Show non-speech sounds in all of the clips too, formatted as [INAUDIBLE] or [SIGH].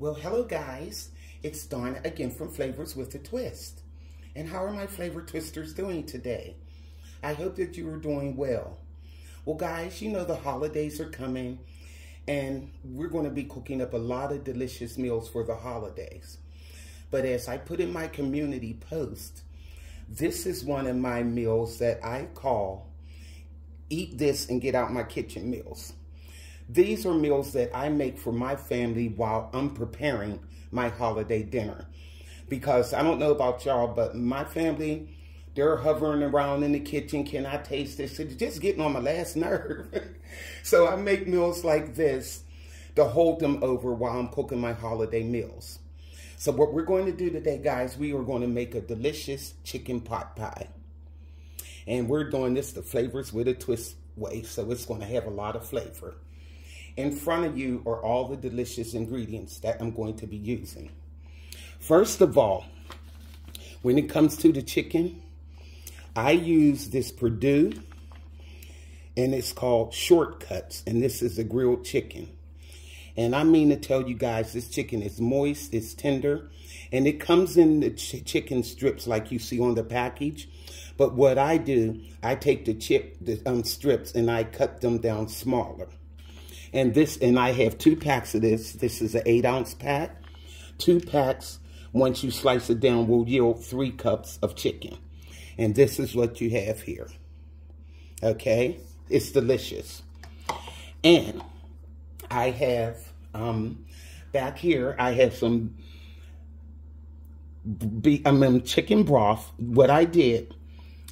Well, hello guys. It's Dawn again from Flavors with a Twist. And how are my flavor twisters doing today? I hope that you are doing well. Well, guys, you know the holidays are coming and we're going to be cooking up a lot of delicious meals for the holidays. But as I put in my community post, this is one of my meals that I call eat this and get out my kitchen meals. These are meals that I make for my family while I'm preparing my holiday dinner. Because I don't know about y'all, but my family, they're hovering around in the kitchen. Can I taste this? It's just getting on my last nerve. [LAUGHS] so I make meals like this to hold them over while I'm cooking my holiday meals. So what we're going to do today, guys, we are going to make a delicious chicken pot pie. And we're doing this the flavors with a twist way, so it's going to have a lot of flavor. In front of you are all the delicious ingredients that I'm going to be using. First of all, when it comes to the chicken, I use this Perdue, and it's called Shortcuts, and this is a grilled chicken. And I mean to tell you guys, this chicken is moist, it's tender, and it comes in the ch chicken strips like you see on the package. But what I do, I take the chip the um, strips and I cut them down smaller. And this, and I have two packs of this. This is an eight ounce pack. Two packs, once you slice it down, will yield three cups of chicken. And this is what you have here. Okay? It's delicious. And I have, um, back here, I have some be, I mean, chicken broth. What I did,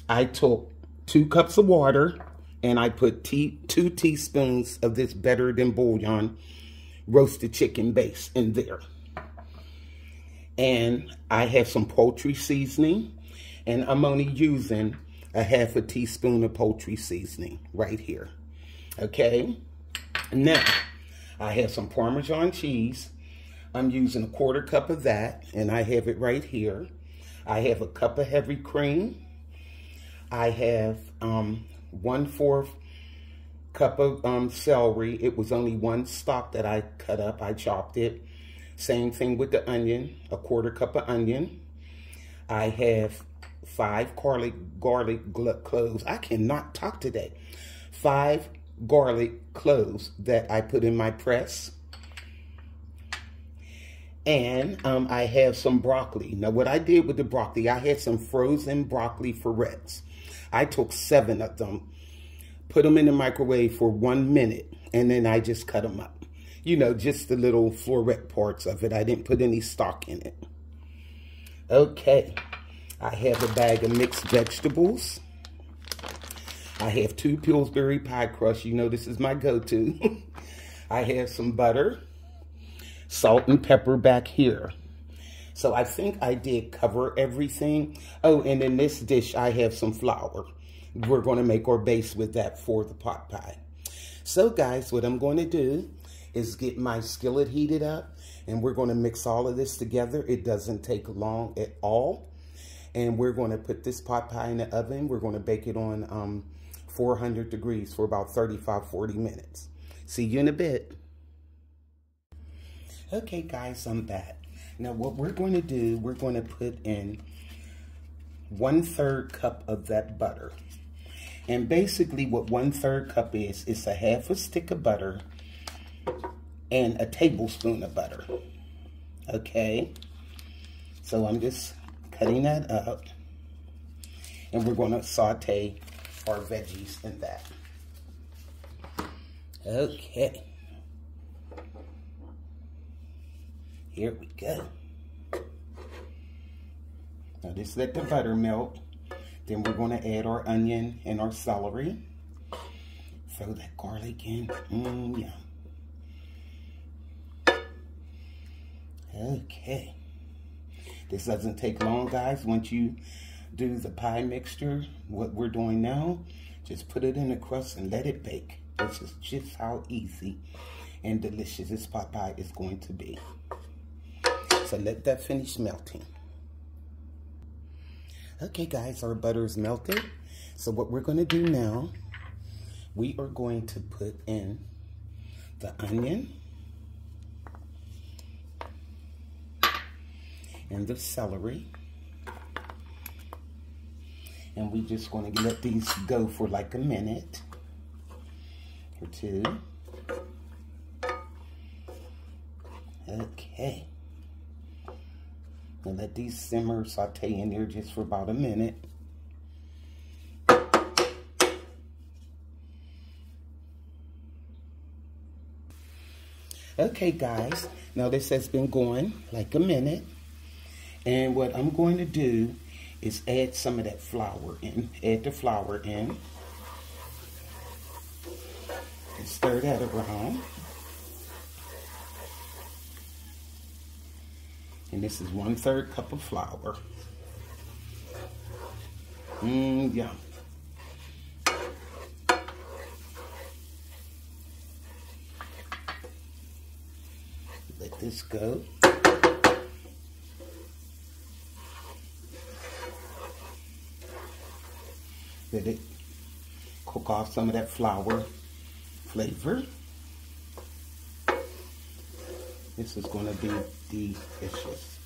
I took two cups of water, and I put tea, two teaspoons of this better than bouillon roasted chicken base in there. And I have some poultry seasoning, and I'm only using a half a teaspoon of poultry seasoning right here. Okay? Now, I have some Parmesan cheese. I'm using a quarter cup of that, and I have it right here. I have a cup of heavy cream. I have um, one-fourth cup of um, celery. It was only one stalk that I cut up. I chopped it. Same thing with the onion, a quarter cup of onion. I have five garlic garlic cloves. I cannot talk today. Five garlic cloves that I put in my press. And um, I have some broccoli. Now, what I did with the broccoli, I had some frozen broccoli florets. I took seven of them, put them in the microwave for one minute, and then I just cut them up. You know, just the little floret parts of it. I didn't put any stock in it. Okay, I have a bag of mixed vegetables. I have two Pillsbury pie crust. You know this is my go-to. [LAUGHS] I have some butter, salt and pepper back here. So I think I did cover everything. Oh, and in this dish, I have some flour. We're going to make our base with that for the pot pie. So guys, what I'm going to do is get my skillet heated up and we're going to mix all of this together. It doesn't take long at all. And we're going to put this pot pie in the oven. We're going to bake it on um, 400 degrees for about 35, 40 minutes. See you in a bit. Okay, guys, I'm back. Now what we're going to do, we're going to put in one third cup of that butter. And basically what one third cup is, is a half a stick of butter and a tablespoon of butter. Okay. So I'm just cutting that up. And we're going to saute our veggies in that. Okay. Here we go. Now just let the butter melt. Then we're going to add our onion and our celery. Throw that garlic in. Mmm, yeah. Okay. This doesn't take long, guys. Once you do the pie mixture, what we're doing now, just put it in the crust and let it bake. This is just how easy and delicious this pot pie is going to be. So let that finish melting. Okay, guys, our butter is melted. So what we're going to do now, we are going to put in the onion. and the celery. And we just going to let these go for like a minute or two. Okay. And let these simmer, saute in there just for about a minute. Okay, guys, now this has been going like a minute. And what I'm going to do is add some of that flour in. Add the flour in. And stir that around. And this is one third cup of flour. Mmm, yum. Let this go. Let it cook off some of that flour flavor. This is going to be delicious.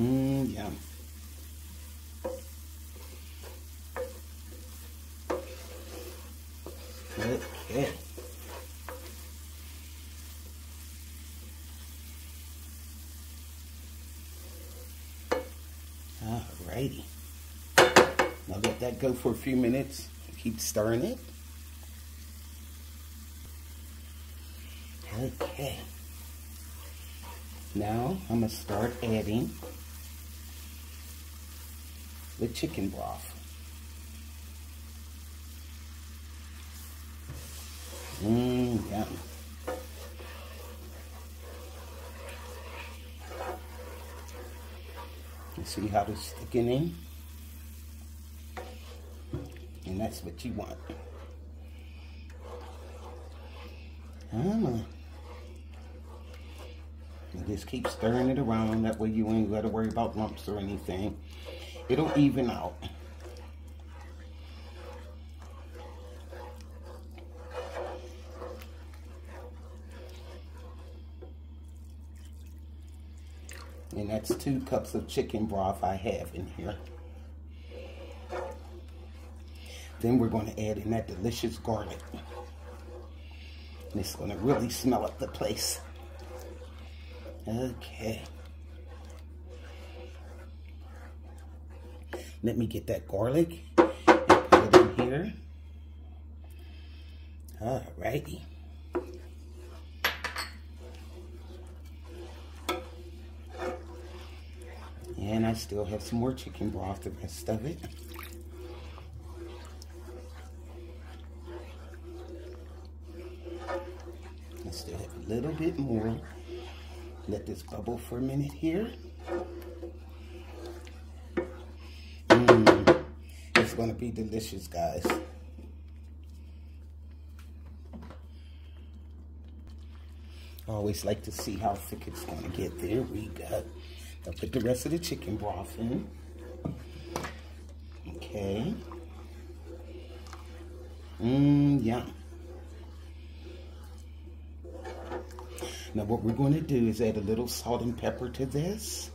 Mmm, yum. Okay. Alrighty. Now let that go for a few minutes. Keep stirring it. Okay. Now I'm going to start adding the chicken broth. Mmm, yum. You see how it's sticking in? And that's what you want. Ah. Just keep stirring it around. That way you ain't got to worry about lumps or anything. It'll even out. And that's two cups of chicken broth I have in here. Then we're going to add in that delicious garlic. And it's going to really smell up the place. Okay. Let me get that garlic and put it in here. Alrighty. And I still have some more chicken broth, the rest of it. I still have a little bit more. Let this bubble for a minute here. Mmm, it's gonna be delicious, guys. I always like to see how thick it's gonna get. There we go. I'll put the rest of the chicken broth in. Okay. Mmm, yum. Now what we're going to do is add a little salt and pepper to this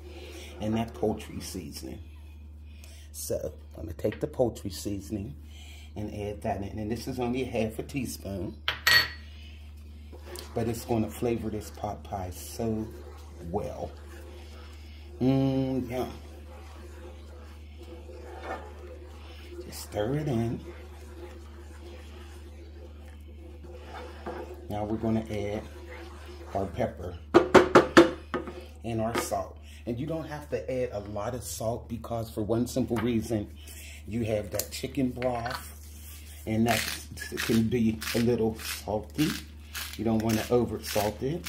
and that poultry seasoning. So I'm going to take the poultry seasoning and add that in. And this is only a half a teaspoon. But it's going to flavor this pot pie so well. Mmm, yum. Just stir it in. Now we're going to add our pepper and our salt. And you don't have to add a lot of salt because for one simple reason, you have that chicken broth and that can be a little salty. You don't want to over salt it.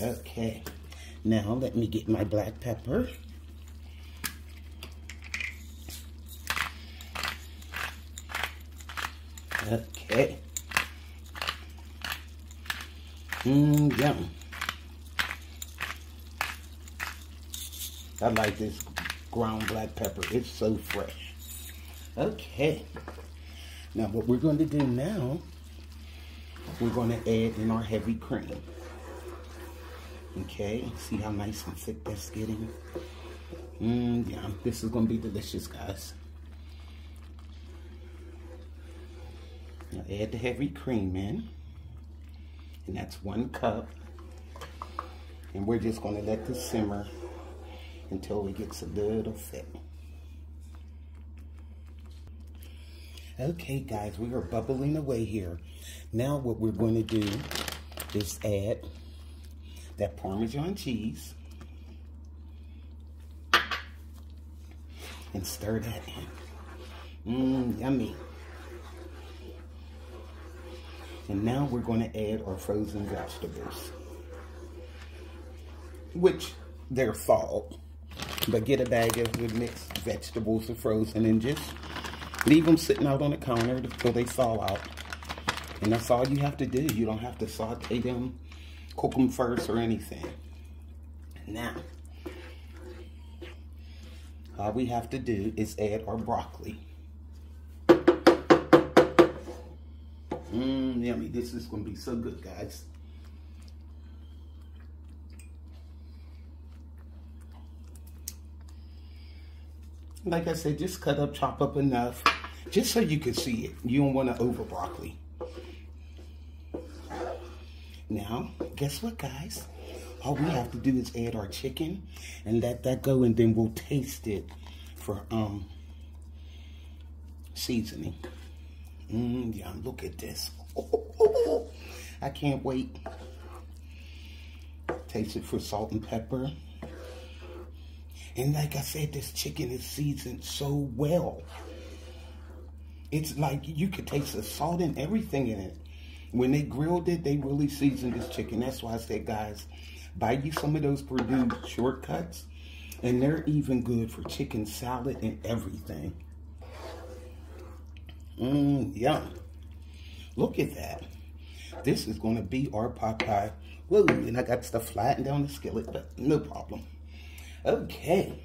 Okay, now let me get my black pepper. Okay. Mmm, yum. I like this ground black pepper. It's so fresh. Okay. Now what we're going to do now, we're going to add in our heavy cream. Okay, see how nice and thick that's getting? Mmm, yeah, this is gonna be delicious, guys. Now add the heavy cream in. And that's one cup. And we're just gonna let this simmer until it gets a little thick. Okay, guys, we are bubbling away here. Now what we're going to do is add that Parmesan cheese and stir that in. Mmm, yummy. And now we're going to add our frozen vegetables, which they're thawed. But get a bag of the mixed vegetables or frozen and just leave them sitting out on the counter until they thaw out. And that's all you have to do. You don't have to saute them, cook them first or anything. Now, all we have to do is add our broccoli. Mmm, yummy. This is going to be so good, guys. Like I said, just cut up, chop up enough, just so you can see it. You don't want to over broccoli. Now, guess what, guys? All we have to do is add our chicken and let that go, and then we'll taste it for um seasoning. Mmm, yeah, look at this. [LAUGHS] I can't wait. Taste it for salt and pepper. And like I said, this chicken is seasoned so well. It's like you could taste the salt and everything in it. When they grilled it, they really seasoned this chicken. That's why I said, guys, buy you some of those Perdue shortcuts. And they're even good for chicken salad and everything. Mmm, yum. Look at that. This is going to be our pot pie. Whoa, and I got stuff flattened down the skillet, but no problem. Okay.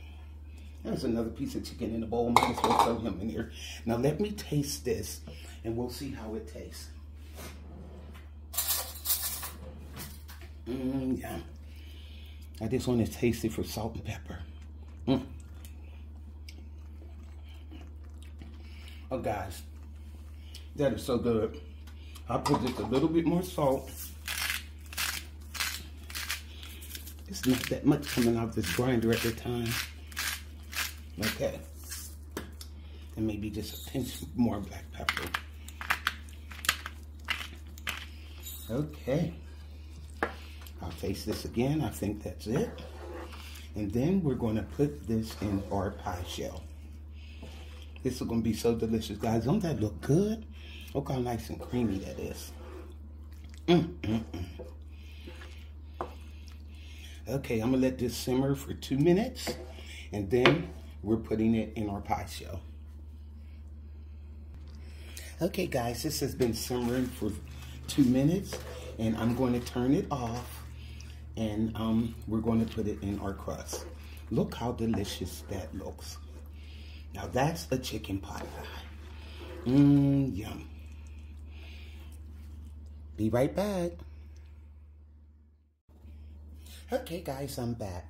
There's another piece of chicken in the bowl. Might as well throw him in here. Now let me taste this, and we'll see how it tastes. Mmm, yeah. I just want to taste it for salt and pepper. Mm. Oh, guys, that is so good. I'll put just a little bit more salt. It's not that much coming out this grinder at the time. Okay. And maybe just a pinch more black pepper. Okay. I'll taste this again. I think that's it. And then we're going to put this in our pie shell. This is going to be so delicious, guys. Don't that look good? Look how nice and creamy that is. Mm, mm, mm. Okay, I'm to let this simmer for two minutes. And then we're putting it in our pie shell. Okay, guys, this has been simmering for two minutes. And I'm going to turn it off. And um, we're going to put it in our crust. Look how delicious that looks. Now, that's a chicken pot pie. Mmm, yum. Be right back. Okay, guys, I'm back.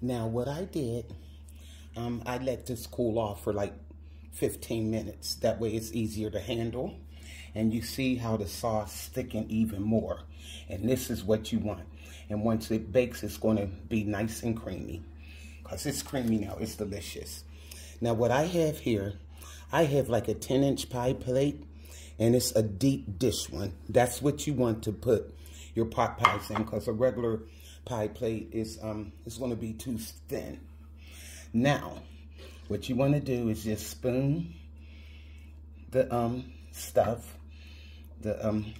Now, what I did, um, I let this cool off for like 15 minutes. That way it's easier to handle. And you see how the sauce thicken even more. And this is what you want. And once it bakes, it's going to be nice and creamy. Because it's creamy now. It's delicious. Now, what I have here, I have like a 10-inch pie plate and it's a deep dish one. That's what you want to put your pot pies in because a regular pie plate is um is going to be too thin. Now, what you want to do is just spoon the um stuff, the um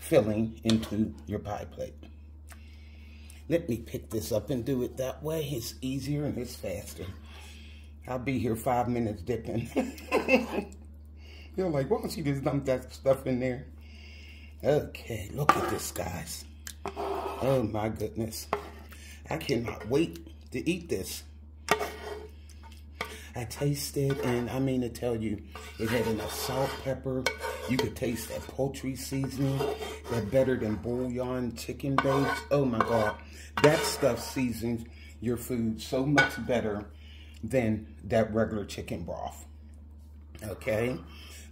filling into your pie plate. Let me pick this up and do it that way. It's easier and it's faster. I'll be here five minutes dipping. [LAUGHS] You're like, why don't you just dump that stuff in there? Okay, look at this, guys. Oh, my goodness. I cannot wait to eat this. I tasted, and I mean to tell you, it had enough salt, pepper, You could taste that poultry seasoning. That better than bouillon chicken base. Oh my God. That stuff seasons your food so much better than that regular chicken broth. Okay.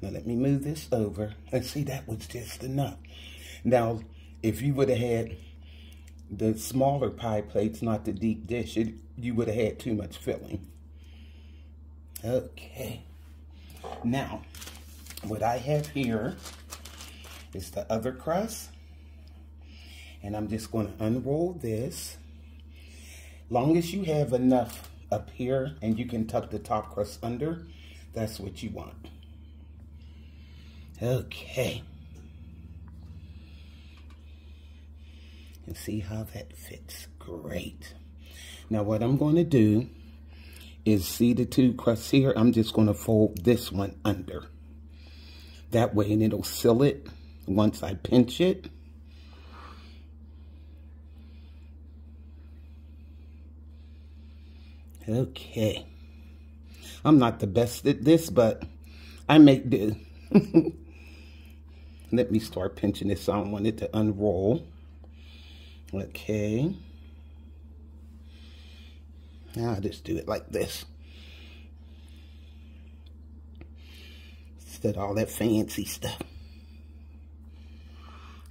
Now let me move this over. And see, that was just enough. Now, if you would have had the smaller pie plates, not the deep dish, it, you would have had too much filling. Okay. Now, what I have here is the other crust. And I'm just going to unroll this. Long as you have enough up here and you can tuck the top crust under, that's what you want. Okay. And see how that fits. Great. Now what I'm going to do is see the two crusts here. I'm just going to fold this one under. That way and it'll seal it once I pinch it. Okay. I'm not the best at this, but I make do. [LAUGHS] Let me start pinching this. I don't want it to unroll. Okay. Now I just do it like this. Instead of all that fancy stuff.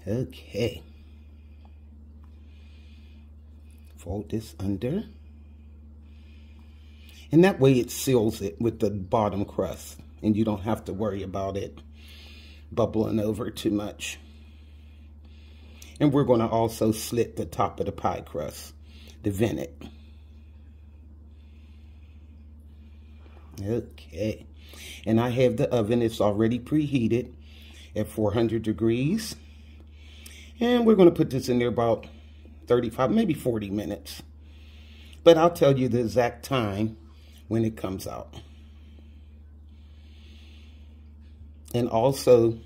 Okay. Fold this under. And that way it seals it with the bottom crust. And you don't have to worry about it bubbling over too much. And we're going to also slit the top of the pie crust to vent it. Okay. And I have the oven. It's already preheated at 400 degrees. And we're going to put this in there about 35, maybe 40 minutes. But I'll tell you the exact time when it comes out. And also,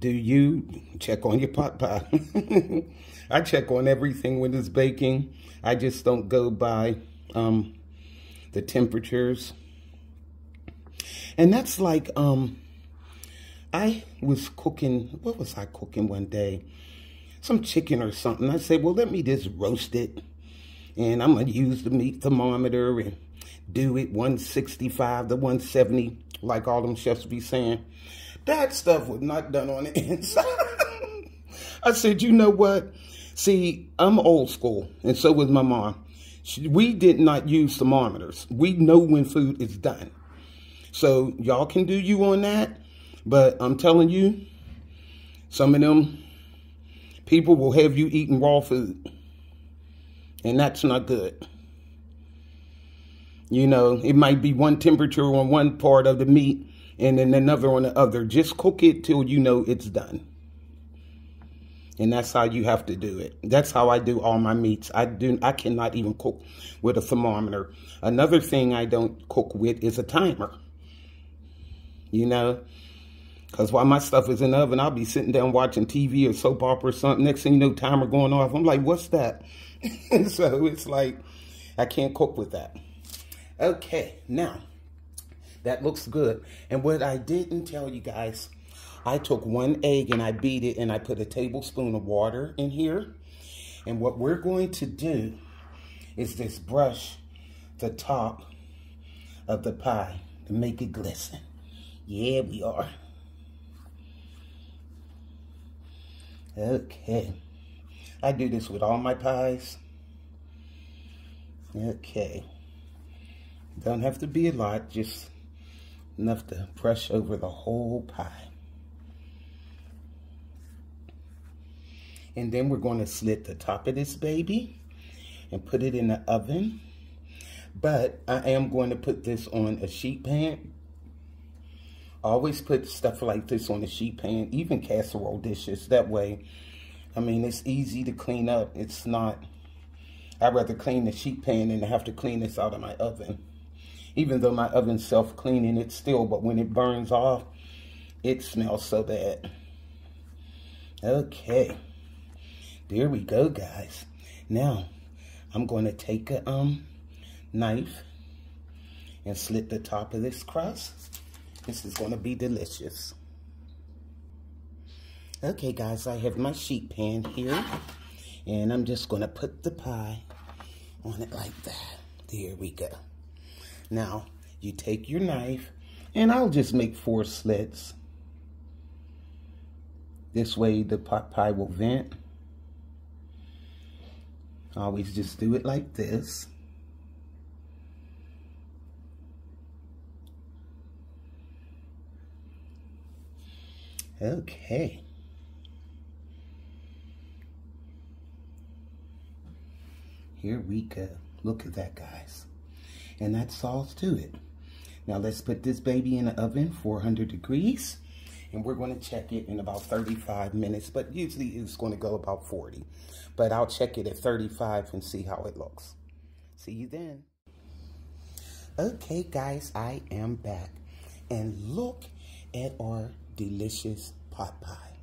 do you check on your pot pie? [LAUGHS] I check on everything when it's baking. I just don't go by um, the temperatures. And that's like, um, I was cooking, what was I cooking one day? Some chicken or something. I said, well, let me just roast it. And I'm going to use the meat thermometer and do it 165 to 170, like all them chefs be saying. That stuff was not done on the [LAUGHS] inside. I said, you know what? See, I'm old school, and so was my mom. We did not use thermometers. We know when food is done. So y'all can do you on that. But I'm telling you, some of them people will have you eating raw food. And that's not good. You know, it might be one temperature on one part of the meat and then another on the other. Just cook it till you know it's done. And that's how you have to do it. That's how I do all my meats. I do I cannot even cook with a thermometer. Another thing I don't cook with is a timer. You know? Because while my stuff is in the oven, I'll be sitting down watching TV or soap opera or something. Next thing you know, timer going off. I'm like, what's that? [LAUGHS] so it's like, I can't cook with that. Okay, now that looks good. And what I didn't tell you guys, I took one egg and I beat it and I put a tablespoon of water in here. And what we're going to do is just brush the top of the pie to make it glisten. Yeah, we are. Okay. I do this with all my pies. Okay. Don't have to be a lot, just enough to brush over the whole pie. And then we're going to slit the top of this baby and put it in the oven. But I am going to put this on a sheet pan. Always put stuff like this on a sheet pan, even casserole dishes. That way, I mean, it's easy to clean up. It's not, I'd rather clean the sheet pan than have to clean this out of my oven even though my oven's self-cleaning, it's still, but when it burns off, it smells so bad. Okay, there we go, guys. Now, I'm going to take a um knife and slit the top of this crust. This is going to be delicious. Okay, guys, I have my sheet pan here. And I'm just going to put the pie on it like that. There we go. Now, you take your knife, and I'll just make four slits. This way the pot pie will vent. Always just do it like this. Okay. Here we go. Look at that, guys. And that sauce to it. Now let's put this baby in the oven, 400 degrees. And we're going to check it in about 35 minutes. But usually it's going to go about 40. But I'll check it at 35 and see how it looks. See you then. Okay, guys, I am back. And look at our delicious pot pie.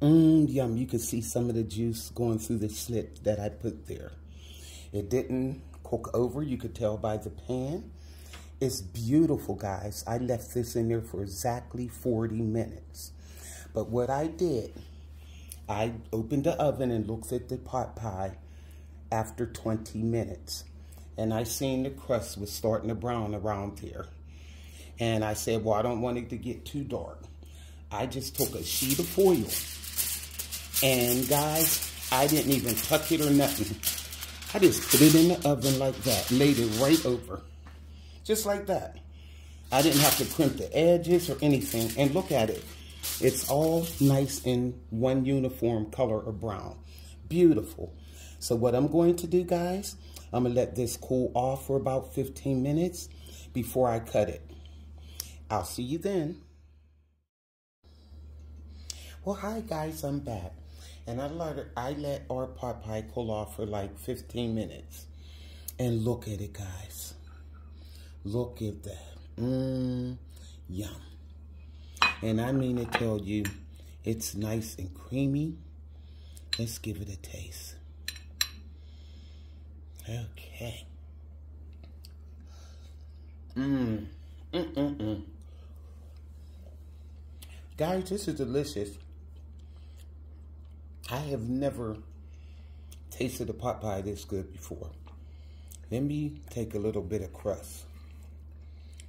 Mmm, yum. You can see some of the juice going through the slit that I put there. It didn't cook over. You could tell by the pan. It's beautiful, guys. I left this in there for exactly 40 minutes. But what I did, I opened the oven and looked at the pot pie after 20 minutes. And I seen the crust was starting to brown around there. And I said, well, I don't want it to get too dark. I just took a sheet of foil. And guys, I didn't even tuck it or nothing. I just put it in the oven like that, laid it right over, just like that. I didn't have to crimp the edges or anything. And look at it. It's all nice in one uniform color of brown. Beautiful. So what I'm going to do, guys, I'm going to let this cool off for about 15 minutes before I cut it. I'll see you then. Well, hi, guys. I'm back. And I let, I let our pot pie cool off for like 15 minutes. And look at it, guys. Look at that. Mmm, yum. And I mean to tell you, it's nice and creamy. Let's give it a taste. Okay. Mmm. Mm-mm-mm. Guys, this is delicious. I have never tasted a pot pie this good before. Let me take a little bit of crust.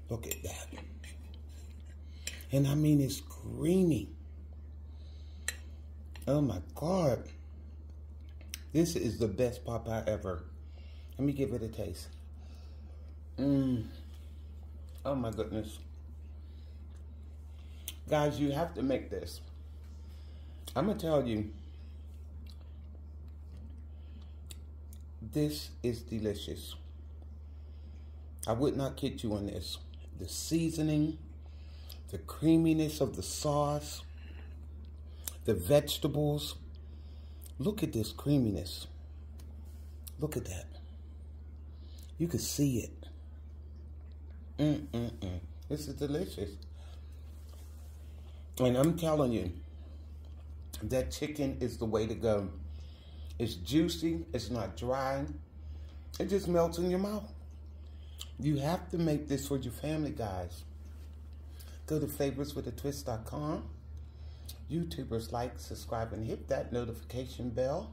Look at that. And I mean, it's creamy. Oh my God. This is the best pot pie ever. Let me give it a taste. Mmm. Oh my goodness. Guys, you have to make this. I'm going to tell you, This is delicious. I would not kid you on this. The seasoning, the creaminess of the sauce, the vegetables. Look at this creaminess. Look at that. You can see it. Mm-mm-mm. This is delicious. And I'm telling you, that chicken is the way to go. It's juicy. It's not dry. It just melts in your mouth. You have to make this for your family, guys. Go to flavorswithatwist.com. YouTubers like, subscribe, and hit that notification bell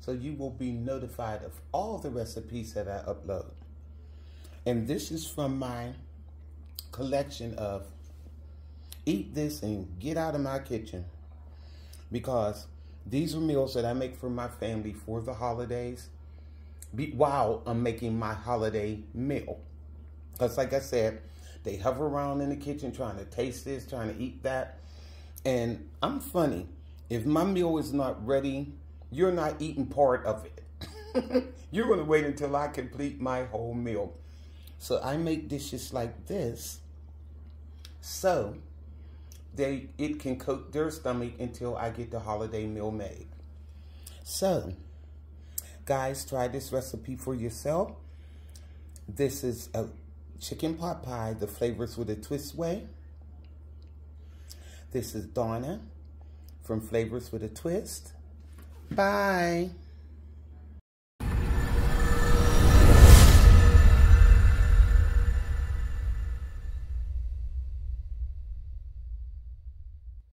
so you will be notified of all the recipes that I upload. And this is from my collection of eat this and get out of my kitchen because these are meals that I make for my family for the holidays while I'm making my holiday meal. Because like I said, they hover around in the kitchen trying to taste this, trying to eat that. And I'm funny. If my meal is not ready, you're not eating part of it. [LAUGHS] you're going to wait until I complete my whole meal. So I make dishes like this. So they it can coat their stomach until I get the holiday meal made. So, guys, try this recipe for yourself. This is a chicken pot pie, the flavors with a twist way. This is Donna from Flavors with a Twist. Bye.